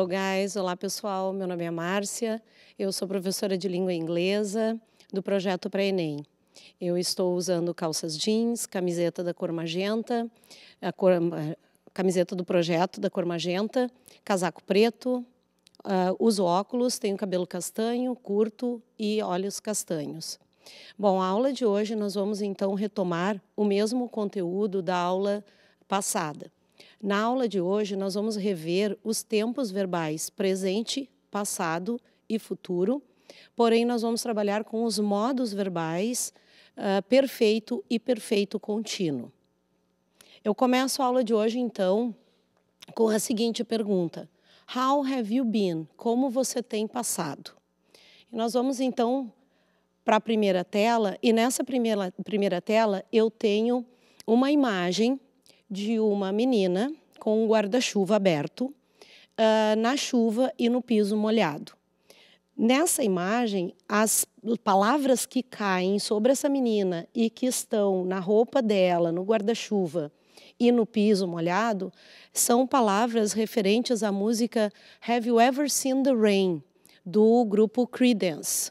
Hello, guys. Olá, pessoal. Meu nome é Márcia. Eu sou professora de língua inglesa do projeto para Enem. Eu estou usando calças jeans, camiseta da cor magenta, a cor, camiseta do projeto da cor magenta, casaco preto, uh, uso óculos, tenho cabelo castanho, curto e olhos castanhos. Bom, a aula de hoje nós vamos então retomar o mesmo conteúdo da aula passada. Na aula de hoje nós vamos rever os tempos verbais presente, passado e futuro, porém nós vamos trabalhar com os modos verbais uh, perfeito e perfeito contínuo. Eu começo a aula de hoje, então, com a seguinte pergunta: How have you been? Como você tem passado? E nós vamos, então, para a primeira tela, e nessa primeira, primeira tela eu tenho uma imagem de uma menina com um guarda-chuva aberto uh, na chuva e no piso molhado. Nessa imagem, as palavras que caem sobre essa menina e que estão na roupa dela, no guarda-chuva e no piso molhado, são palavras referentes à música Have You Ever Seen the Rain, do grupo Creedence.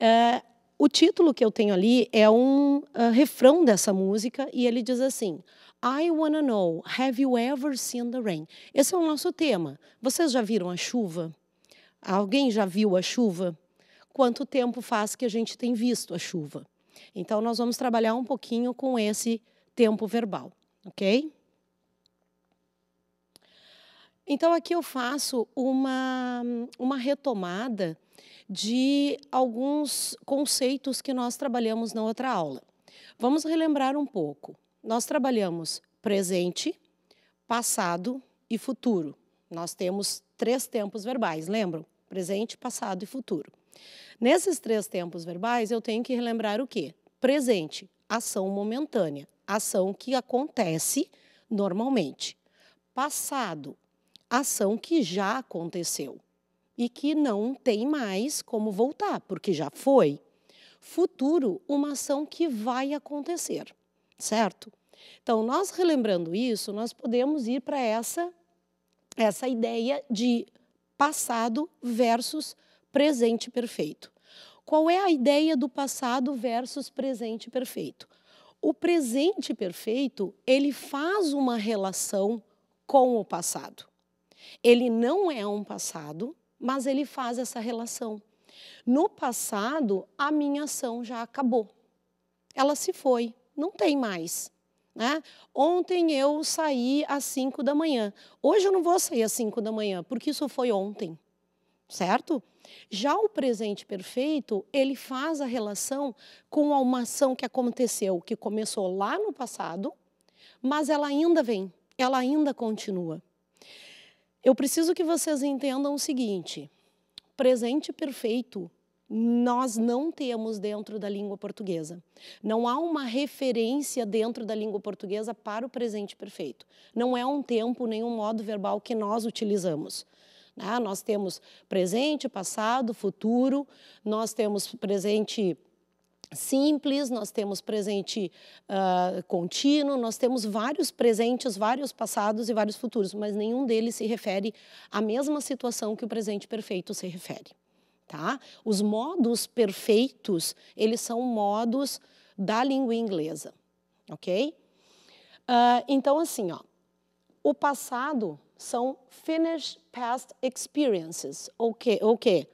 Uh, o título que eu tenho ali é um uh, refrão dessa música e ele diz assim: I wanna know, have you ever seen the rain? Esse é o nosso tema. Vocês já viram a chuva? Alguém já viu a chuva? Quanto tempo faz que a gente tem visto a chuva? Então, nós vamos trabalhar um pouquinho com esse tempo verbal, ok? Então, aqui eu faço uma, uma retomada de alguns conceitos que nós trabalhamos na outra aula. Vamos relembrar um pouco. Nós trabalhamos presente, passado e futuro. Nós temos três tempos verbais, lembram? Presente, passado e futuro. Nesses três tempos verbais, eu tenho que relembrar o quê? Presente, ação momentânea, ação que acontece normalmente. Passado, ação que já aconteceu e que não tem mais como voltar, porque já foi. Futuro, uma ação que vai acontecer, certo? Então, nós relembrando isso, nós podemos ir para essa essa ideia de passado versus presente perfeito. Qual é a ideia do passado versus presente perfeito? O presente perfeito, ele faz uma relação com o passado. Ele não é um passado, mas ele faz essa relação. No passado, a minha ação já acabou. Ela se foi, não tem mais. Né? Ontem eu saí às 5 da manhã. Hoje eu não vou sair às 5 da manhã, porque isso foi ontem, certo? Já o presente perfeito, ele faz a relação com uma ação que aconteceu, que começou lá no passado, mas ela ainda vem, ela ainda continua. Eu preciso que vocês entendam o seguinte: presente perfeito nós não temos dentro da língua portuguesa. Não há uma referência dentro da língua portuguesa para o presente perfeito. Não é um tempo, nenhum modo verbal que nós utilizamos. Né? Nós temos presente, passado, futuro, nós temos presente simples, nós temos presente uh, contínuo, nós temos vários presentes, vários passados e vários futuros, mas nenhum deles se refere à mesma situação que o presente perfeito se refere tá? Os modos perfeitos, eles são modos da língua inglesa, ok? Uh, então, assim, ó, o passado são finished past experiences, o quê? O quê?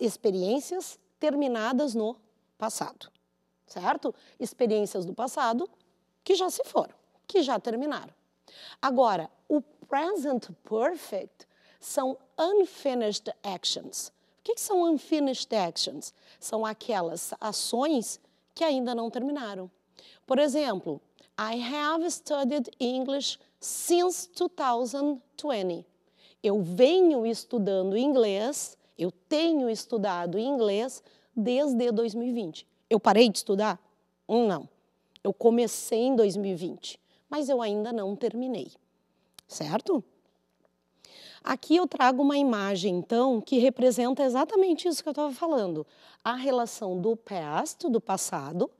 Experiências terminadas no passado, certo? Experiências do passado que já se foram, que já terminaram. Agora, o present perfect são unfinished actions, o que, são unfinished actions? São aquelas ações que ainda não terminaram. Por exemplo, I have studied English since 2020. Eu venho estudando inglês, eu tenho estudado inglês desde 2020. Eu parei de estudar? Não. Eu comecei em 2020, mas eu ainda não terminei. Certo? Aqui eu trago uma imagem, então, que representa exatamente isso que eu estava falando. A relação do past, do passado,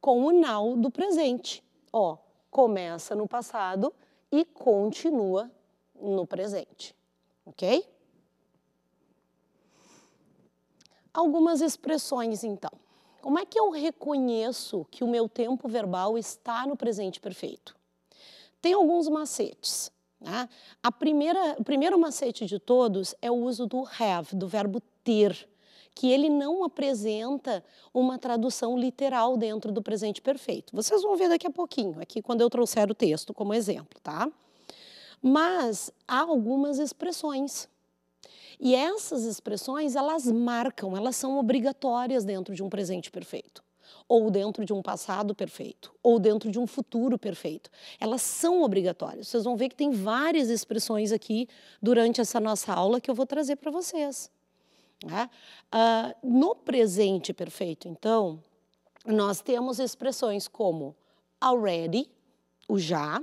com o now, do presente. Ó, começa no passado e continua no presente. ok? Algumas expressões, então. Como é que eu reconheço que o meu tempo verbal está no presente perfeito? Tem alguns macetes. Né? A primeira, o primeiro macete de todos é o uso do have, do verbo ter, que ele não apresenta uma tradução literal dentro do presente perfeito. Vocês vão ver daqui a pouquinho, aqui quando eu trouxer o texto como exemplo, tá? Mas há algumas expressões e essas expressões, elas marcam, elas são obrigatórias dentro de um presente perfeito, ou dentro de um passado perfeito, ou dentro de um futuro perfeito. Elas são obrigatórias. Vocês vão ver que tem várias expressões aqui durante essa nossa aula que eu vou trazer para vocês. Né? Uh, no presente perfeito, então, nós temos expressões como already, o já,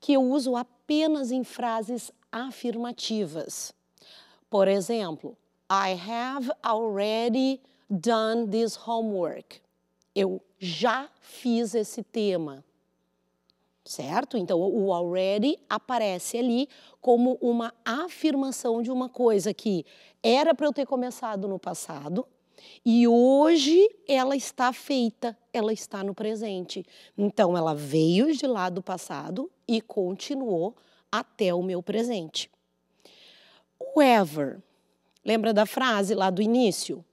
que eu uso apenas em frases afirmativas. Por exemplo, I have already done this homework. Eu já fiz esse tema. Certo? Então, o already aparece ali como uma afirmação de uma coisa que era para eu ter começado no passado e hoje ela está feita, ela está no presente. Então, ela veio de lá do passado e continuou até o meu presente. O ever. Lembra da frase lá do início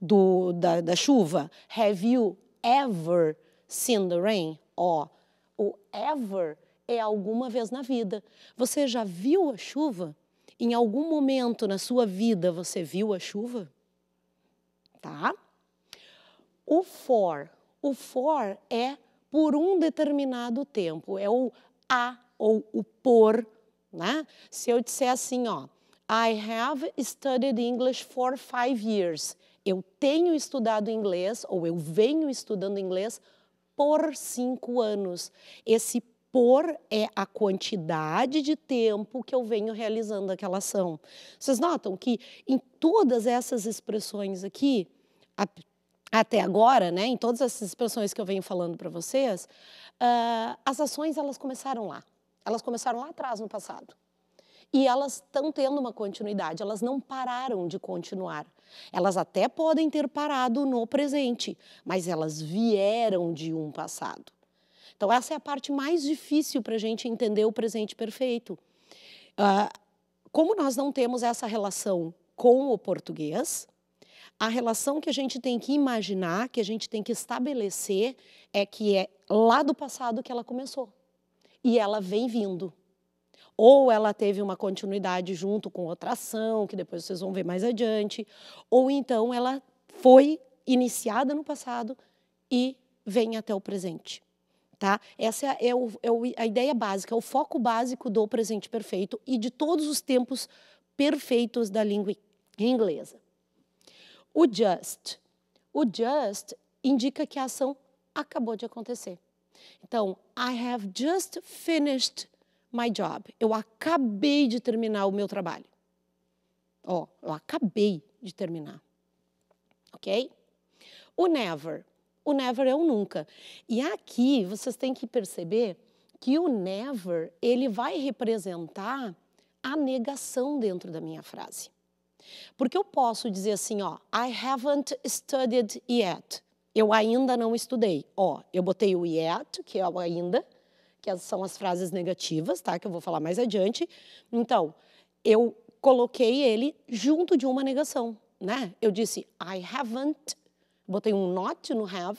do, da, da chuva? Have you ever seen the rain? Ó, o ever é alguma vez na vida. Você já viu a chuva? Em algum momento na sua vida você viu a chuva? Tá? O for. O for é por um determinado tempo. É o a ou o por. Né? Se eu disser assim, ó, I have studied English for five years. Eu tenho estudado inglês, ou eu venho estudando inglês por cinco anos. Esse por é a quantidade de tempo que eu venho realizando aquela ação. Vocês notam que em todas essas expressões aqui, até agora, né, em todas essas expressões que eu venho falando para vocês, uh, as ações elas começaram lá. Elas começaram lá atrás no passado. E elas estão tendo uma continuidade, elas não pararam de continuar. Elas até podem ter parado no presente, mas elas vieram de um passado. Então, essa é a parte mais difícil para a gente entender o presente perfeito. Uh, como nós não temos essa relação com o português, a relação que a gente tem que imaginar, que a gente tem que estabelecer, é que é lá do passado que ela começou. E ela vem vindo ou ela teve uma continuidade junto com outra ação, que depois vocês vão ver mais adiante, ou então ela foi iniciada no passado e vem até o presente. Tá? Essa é, é o, a ideia básica, é o foco básico do presente perfeito e de todos os tempos perfeitos da língua inglesa. O just. O just indica que a ação acabou de acontecer. Então, I have just finished my job. Eu acabei de terminar o meu trabalho. Ó, eu acabei de terminar. Ok? O never. O never é o nunca. E aqui vocês têm que perceber que o never, ele vai representar a negação dentro da minha frase. Porque eu posso dizer assim, ó, I haven't studied yet. Eu ainda não estudei. Ó, eu botei o yet, que é o ainda, que são as frases negativas, tá? Que eu vou falar mais adiante. Então, eu coloquei ele junto de uma negação, né? Eu disse I haven't, botei um not no have.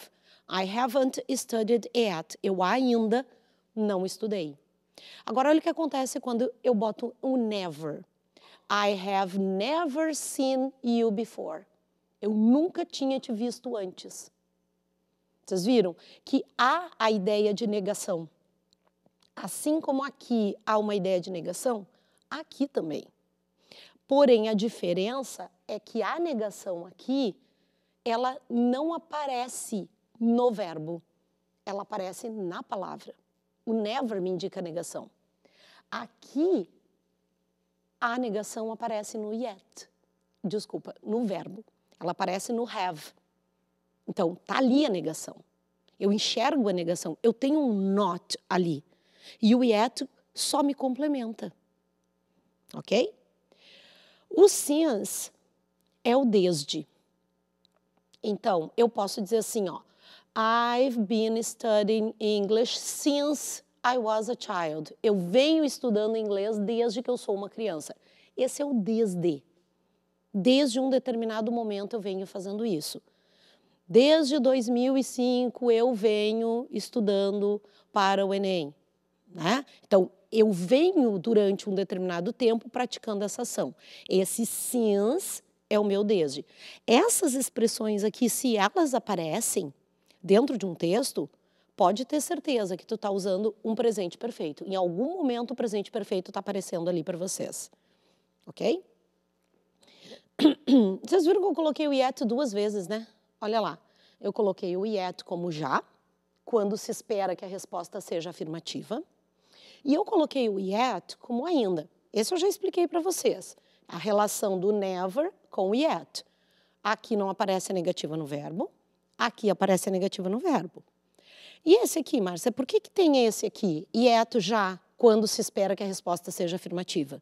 I haven't studied yet. Eu ainda não estudei. Agora, olha o que acontece quando eu boto o never. I have never seen you before. Eu nunca tinha te visto antes. Vocês viram que há a ideia de negação. Assim como aqui há uma ideia de negação, aqui também. Porém, a diferença é que a negação aqui, ela não aparece no verbo, ela aparece na palavra. O never me indica negação. Aqui, a negação aparece no yet. Desculpa, no verbo. Ela aparece no have. Então, tá ali a negação. Eu enxergo a negação. Eu tenho um not ali. E o yet só me complementa. Ok? O since é o desde. Então, eu posso dizer assim, ó. I've been studying English since I was a child. Eu venho estudando inglês desde que eu sou uma criança. Esse é o desde. Desde um determinado momento eu venho fazendo isso. Desde 2005 eu venho estudando para o Enem. Né? Então, eu venho durante um determinado tempo praticando essa ação. Esse since é o meu desde. Essas expressões aqui, se elas aparecem dentro de um texto, pode ter certeza que tu está usando um presente perfeito. Em algum momento o presente perfeito está aparecendo ali para vocês. Ok? Vocês viram que eu coloquei o yet duas vezes, né? Olha lá. Eu coloquei o yet como já, quando se espera que a resposta seja afirmativa. E eu coloquei o yet como ainda. Esse eu já expliquei para vocês. A relação do never com o yet. Aqui não aparece a negativa no verbo, aqui aparece a negativa no verbo. E esse aqui, Márcia, por que, que tem esse aqui, yet já, quando se espera que a resposta seja afirmativa?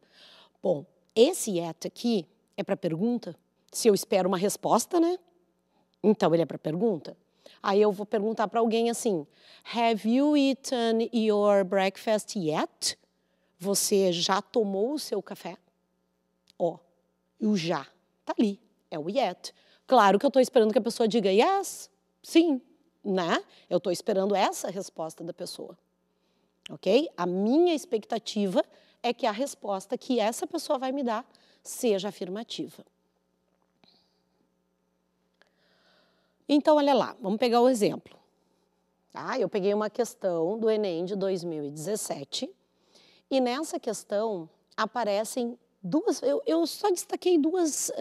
Bom, esse yet aqui é para pergunta. Se eu espero uma resposta, né? Então ele é para pergunta. Aí eu vou perguntar para alguém assim: Have you eaten your breakfast yet? Você já tomou o seu café? Ó, o já tá ali, é o yet. Claro que eu estou esperando que a pessoa diga yes, sim, né? Eu estou esperando essa resposta da pessoa. Ok? A minha expectativa é que a resposta que essa pessoa vai me dar seja afirmativa. Então, olha lá, vamos pegar o exemplo. Tá? Eu peguei uma questão do Enem de 2017 e nessa questão aparecem duas, eu, eu só destaquei duas uh,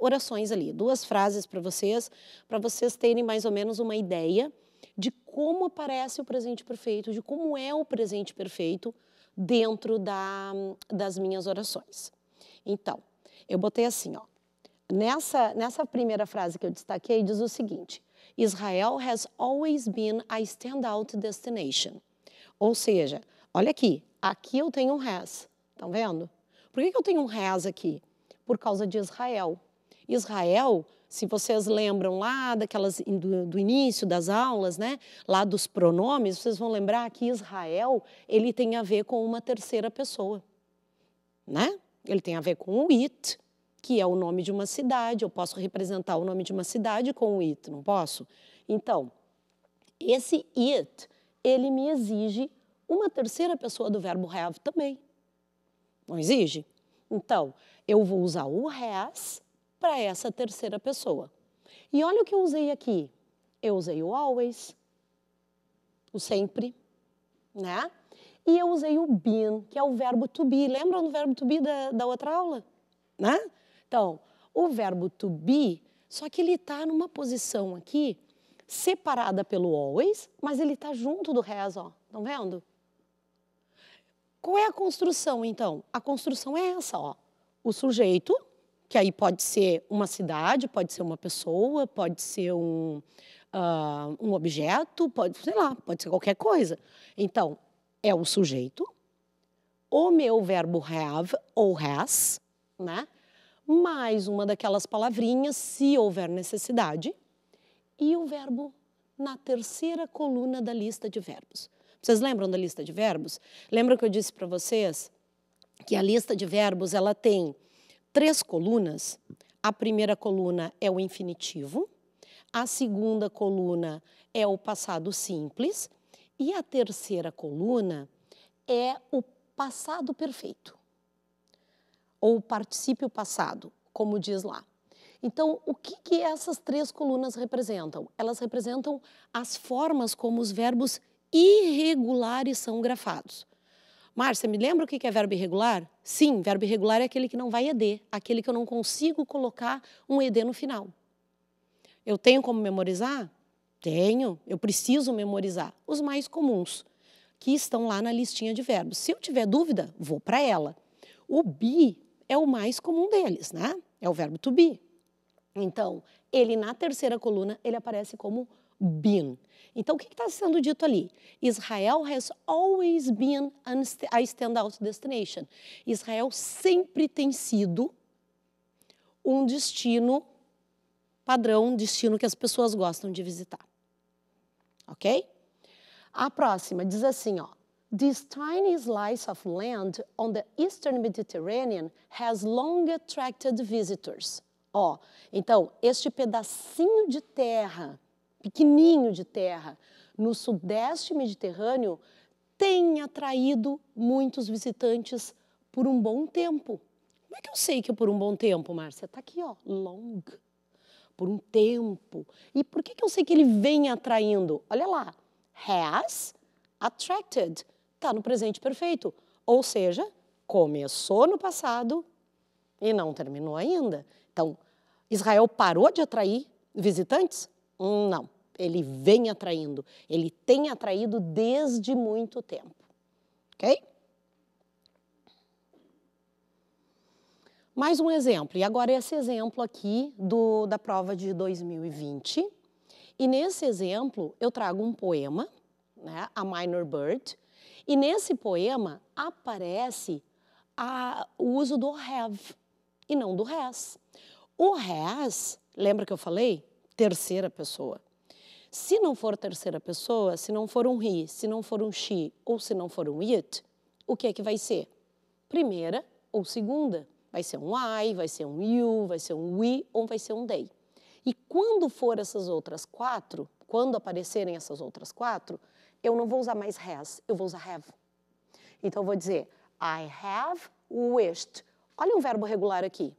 orações ali, duas frases para vocês, para vocês terem mais ou menos uma ideia de como aparece o presente perfeito, de como é o presente perfeito dentro da, das minhas orações. Então, eu botei assim, ó. Nessa, nessa primeira frase que eu destaquei, diz o seguinte: Israel has always been a standout destination. Ou seja, olha aqui, aqui eu tenho um has, estão vendo? Por que, que eu tenho um has aqui? Por causa de Israel. Israel, se vocês lembram lá daquelas do, do, início das aulas, né, lá dos pronomes, vocês vão lembrar que Israel ele tem a ver com uma terceira pessoa, né? Ele tem a ver com o it, que é o nome de uma cidade. Eu posso representar o nome de uma cidade com o it, não posso? Então, esse it, ele me exige uma terceira pessoa do verbo have também. Não exige? Então, eu vou usar o has para essa terceira pessoa. E olha o que eu usei aqui. Eu usei o always, o sempre, né? E eu usei o been, que é o verbo to be. Lembram do verbo to be da, da outra aula? Né? Então, o verbo to be, só que ele está numa posição aqui separada pelo always, mas ele está junto do has, ó. Estão vendo? Qual é a construção, então? A construção é essa, ó. O sujeito, que aí pode ser uma cidade, pode ser uma pessoa, pode ser um, uh, um objeto, pode, sei lá, pode ser qualquer coisa. Então, é o sujeito, o meu verbo have ou has, né? Mais uma daquelas palavrinhas, se houver necessidade, e o verbo na terceira coluna da lista de verbos. Vocês lembram da lista de verbos? Lembram que eu disse para vocês que a lista de verbos ela tem três colunas? A primeira coluna é o infinitivo, a segunda coluna é o passado simples e a terceira coluna é o passado perfeito ou o particípio passado, como diz lá. Então, o que, que essas três colunas representam? Elas representam as formas como os verbos irregulares são grafados. Márcia, me lembra o que é verbo irregular? Sim, verbo irregular é aquele que não vai ED, aquele que eu não consigo colocar um ED no final. Eu tenho como memorizar? Tenho, eu preciso memorizar. Os mais comuns, que estão lá na listinha de verbos. Se eu tiver dúvida, vou para ela. O be é o mais comum deles, né? É o verbo to be. Então, ele na terceira coluna, ele aparece como been. Então, o que está sendo dito ali? Israel has always been a standout destination. Israel sempre tem sido um destino padrão, um destino que as pessoas gostam de visitar. Ok? A próxima diz assim, ó. This tiny slice of land on the eastern Mediterranean has long attracted visitors. Ó, então, este pedacinho de terra, pequenininho de terra, no sudeste mediterrâneo, tem atraído muitos visitantes por um bom tempo. Como é que eu sei que é por um bom tempo, Márcia? Está aqui, ó, long. Por um tempo. E por que, que eu sei que ele vem atraindo? Olha lá, has attracted está no presente perfeito. Ou seja, começou no passado e não terminou ainda. Então, Israel parou de atrair visitantes? Não. Ele vem atraindo. Ele tem atraído desde muito tempo. Ok? Mais um exemplo. E agora esse exemplo aqui do, da prova de 2020. E nesse exemplo eu trago um poema, né, A Minor Bird, e nesse poema aparece a, o uso do have e não do has. O has, lembra que eu falei? Terceira pessoa. Se não for terceira pessoa, se não for um he, se não for um she ou se não for um it, o que é que vai ser? Primeira ou segunda. Vai ser um I, vai ser um you, vai ser um we ou vai ser um they. E quando for essas outras quatro, quando aparecerem essas outras quatro, eu não vou usar mais has, eu vou usar have. Então, eu vou dizer I have wished. Olha um verbo regular aqui.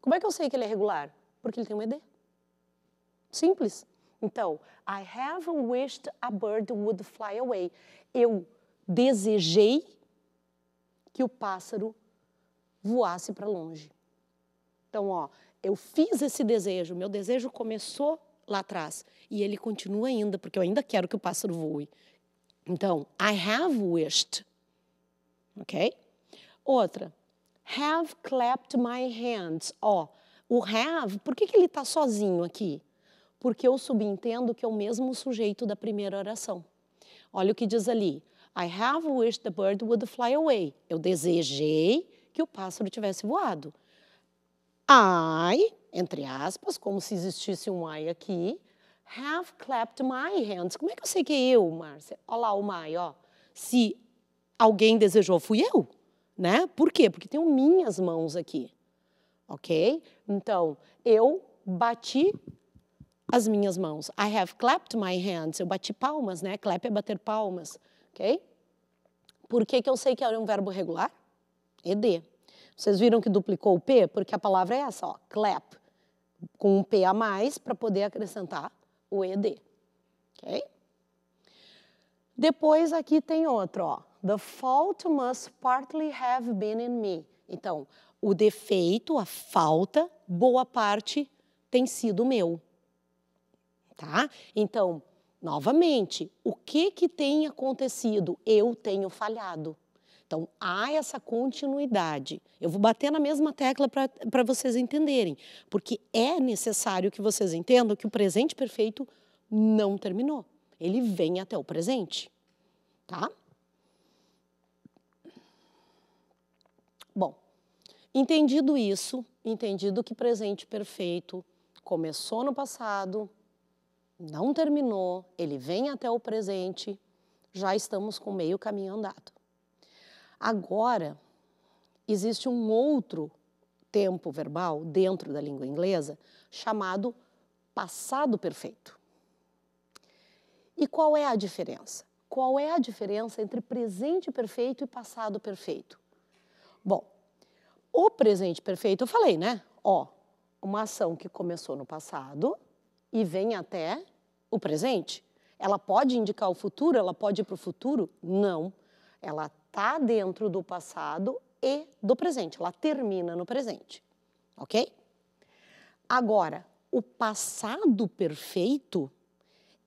Como é que eu sei que ele é regular? Porque ele tem um ed. Simples. Então, I have wished a bird would fly away. Eu desejei que o pássaro voasse para longe. Então, ó, eu fiz esse desejo, meu desejo começou lá atrás. E ele continua ainda, porque eu ainda quero que o pássaro voe. Então, I have wished. Ok? Outra. Have clapped my hands. Ó, o have, por que, que ele está sozinho aqui? Porque eu subentendo que é o mesmo sujeito da primeira oração. Olha o que diz ali. I have wished the bird would fly away. Eu desejei que o pássaro tivesse voado. I entre aspas, como se existisse um I aqui. Have clapped my hands. Como é que eu sei que é eu, Márcia? Olha lá o my, ó. Se alguém desejou, fui eu, né? Por quê? Porque tenho minhas mãos aqui, ok? Então, eu bati as minhas mãos. I have clapped my hands. Eu bati palmas, né? Clap é bater palmas, ok? Por que, que eu sei que é um verbo regular? ED. Vocês viram que duplicou o P? Porque a palavra é essa, ó, clap com um P a mais para poder acrescentar o ED. Ok? Depois aqui tem outro, ó. The fault must partly have been in me. Então, o defeito, a falta, boa parte tem sido meu. Tá? Então, novamente, o que que tem acontecido? Eu tenho falhado. Então, há essa continuidade. Eu vou bater na mesma tecla para vocês entenderem, porque é necessário que vocês entendam que o presente perfeito não terminou. Ele vem até o presente. Tá? Bom, entendido isso, entendido que presente perfeito começou no passado, não terminou, ele vem até o presente, já estamos com meio caminho andado. Agora, existe um outro tempo verbal dentro da língua inglesa chamado passado perfeito. E qual é a diferença? Qual é a diferença entre presente perfeito e passado perfeito? Bom, o presente perfeito, eu falei, né? Ó, uma ação que começou no passado e vem até o presente. Ela pode indicar o futuro? Ela pode ir para o futuro? Não. Ela está dentro do passado e do presente. Ela termina no presente. Ok? Agora, o passado perfeito,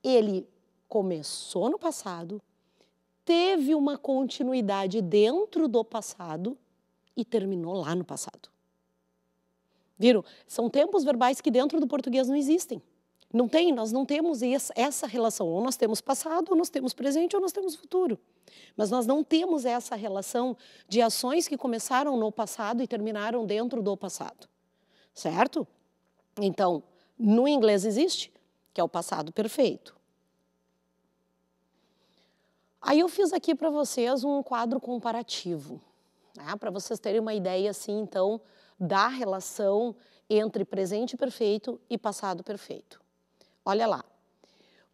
ele começou no passado, teve uma continuidade dentro do passado e terminou lá no passado. Viram? São tempos verbais que dentro do português não existem. Não tem, nós não temos essa relação. Ou nós temos passado, ou nós temos presente, ou nós temos futuro. Mas nós não temos essa relação de ações que começaram no passado e terminaram dentro do passado. certo? Então, no inglês existe, que é o passado perfeito. Aí eu fiz aqui para vocês um quadro comparativo, né? para vocês terem uma ideia, assim, então, da relação entre presente perfeito e passado perfeito. Olha lá,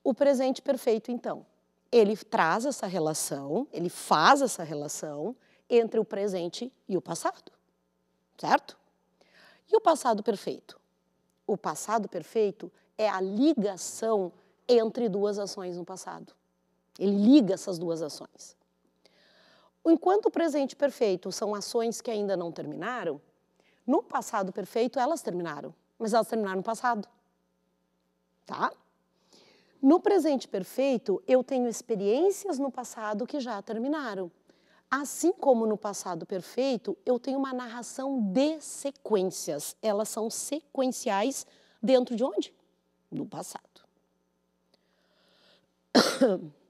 o presente perfeito, então, ele traz essa relação, ele faz essa relação entre o presente e o passado, certo? E o passado perfeito? O passado perfeito é a ligação entre duas ações no passado. Ele liga essas duas ações. Enquanto o presente perfeito são ações que ainda não terminaram, no passado perfeito elas terminaram, mas elas terminaram no passado. Tá? No presente perfeito, eu tenho experiências no passado que já terminaram. Assim como no passado perfeito, eu tenho uma narração de sequências. Elas são sequenciais dentro de onde? Do passado.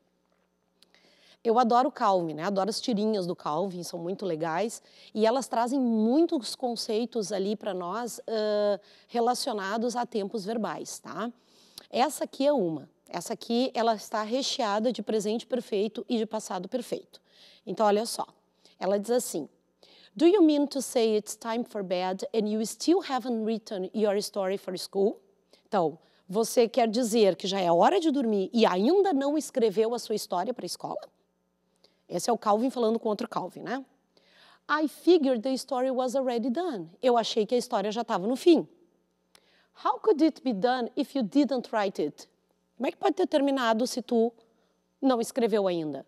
Eu adoro Calvin, né? adoro as tirinhas do Calvin, são muito legais e elas trazem muitos conceitos ali para nós uh, relacionados a tempos verbais, tá? Essa aqui é uma. Essa aqui ela está recheada de presente perfeito e de passado perfeito. Então, olha só. Ela diz assim: Do you mean to say it's time for bed and you still haven't written your story for school? Então, você quer dizer que já é hora de dormir e ainda não escreveu a sua história para a escola? Esse é o Calvin falando com outro Calvin, né? I figured the story was already done. Eu achei que a história já estava no fim. How could it be done if you didn't write it? Como é que pode ter terminado se tu não escreveu ainda?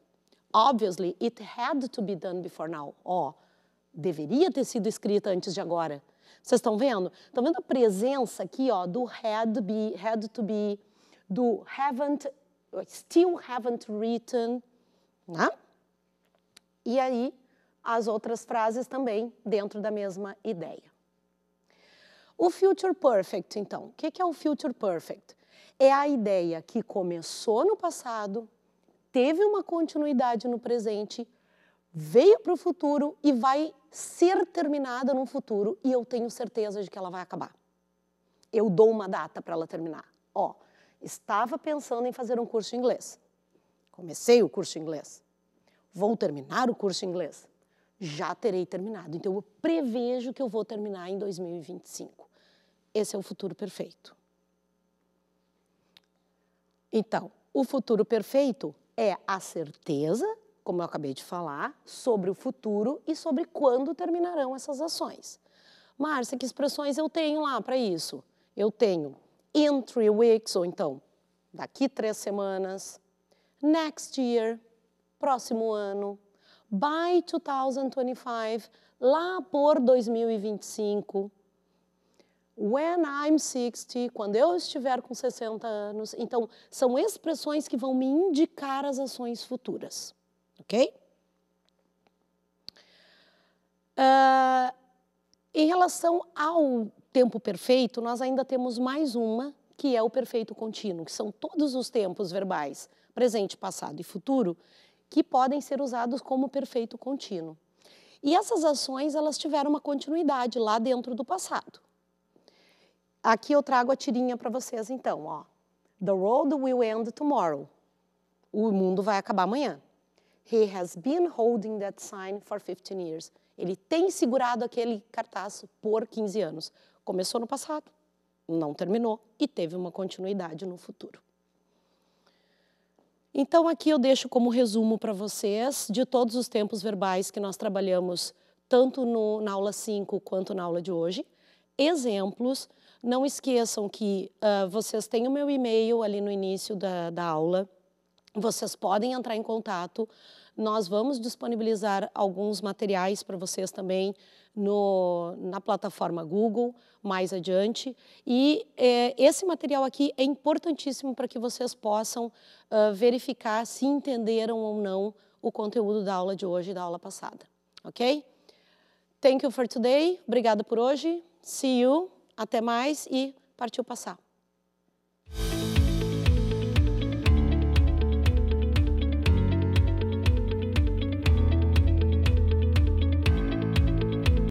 Obviously, it had to be done before now. Ó, oh, deveria ter sido escrita antes de agora. Vocês estão vendo? Estão vendo a presença aqui, ó, do had be, had to be, do haven't, still haven't written, né? E aí, as outras frases também dentro da mesma ideia. O future perfect, então, o que é o future perfect? É a ideia que começou no passado, teve uma continuidade no presente, veio para o futuro e vai ser terminada no futuro e eu tenho certeza de que ela vai acabar. Eu dou uma data para ela terminar. Ó, estava pensando em fazer um curso de inglês. Comecei o curso de inglês. Vou terminar o curso de inglês. Já terei terminado. Então eu prevejo que eu vou terminar em 2025. Esse é o futuro perfeito. Então, o futuro perfeito é a certeza, como eu acabei de falar, sobre o futuro e sobre quando terminarão essas ações. Márcia, que expressões eu tenho lá para isso? Eu tenho in three weeks, ou então daqui três semanas, next year, próximo ano, by 2025, lá por 2025, When I'm 60, quando eu estiver com 60 anos. Então, são expressões que vão me indicar as ações futuras, ok? Uh, em relação ao tempo perfeito, nós ainda temos mais uma, que é o perfeito contínuo, que são todos os tempos verbais, presente, passado e futuro, que podem ser usados como perfeito contínuo. E essas ações, elas tiveram uma continuidade lá dentro do passado. Aqui eu trago a tirinha para vocês então, ó. The world will end tomorrow. O mundo vai acabar amanhã. He has been holding that sign for 15 years. Ele tem segurado aquele cartaz por 15 anos. Começou no passado, não terminou e teve uma continuidade no futuro. Então aqui eu deixo como resumo para vocês de todos os tempos verbais que nós trabalhamos tanto no, na aula 5 quanto na aula de hoje, exemplos não esqueçam que uh, vocês têm o meu e-mail ali no início da, da aula. Vocês podem entrar em contato. Nós vamos disponibilizar alguns materiais para vocês também no, na plataforma Google mais adiante. E eh, esse material aqui é importantíssimo para que vocês possam uh, verificar se entenderam ou não o conteúdo da aula de hoje e da aula passada. Ok? Thank you for today. Obrigada por hoje. See you. Até mais e partiu passar.